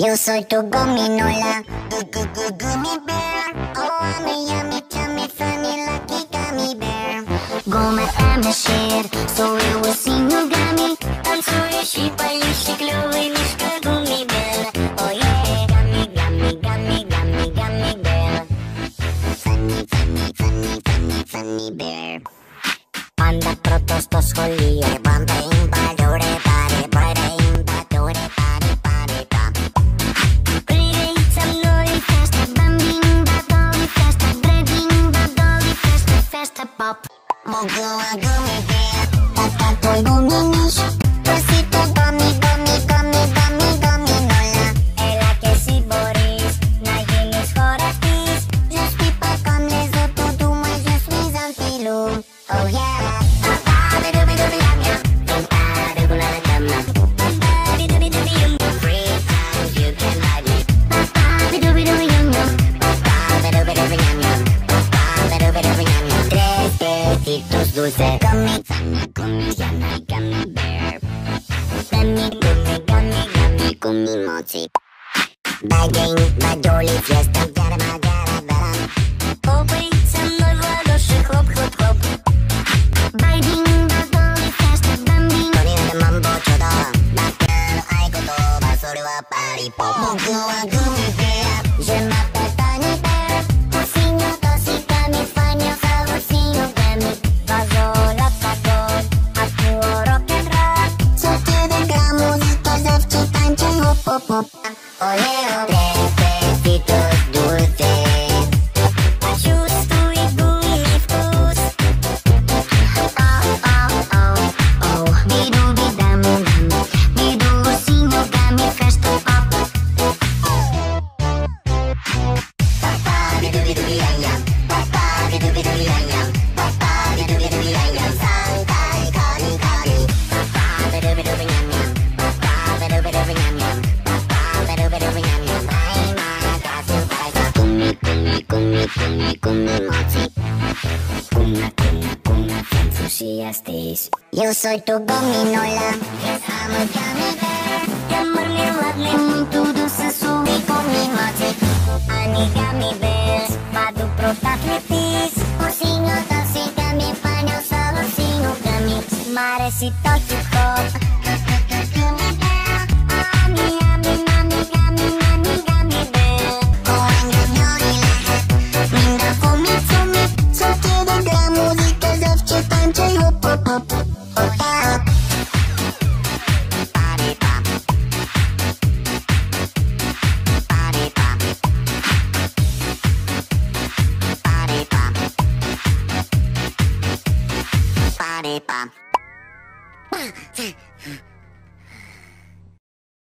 Yo soy tu gominola, gummy bear. Oh, I'm a yummy, tummy, funny, lucky gummy bear. Гума это шир, свою осеннюю гамми. Танцуешь и поешь, и клёвый мишка гумми бер. Oh yeah, гамми, гамми, гамми, гамми, гамми бер. Funny, funny, funny, funny, funny bear. Panda proto sto scogliere, bamba in badore, パッ僕はグミでたたといゴミにして捨てたみ loser. Gummy, gummy, yummy, gummy bear. Gummy, gummy, gummy, gummy, gummy mochi. Bad gang, bad jolly fiesta, get my Yo soy tu gominola, yes, I'm a gummy bear. Юмор неладный, muito doce, subi gummy Ani gummy bears, vado pro tatlipis. Ursinho, doce, gummy, fanho, solucinho, gummy. Mare si toque body bump.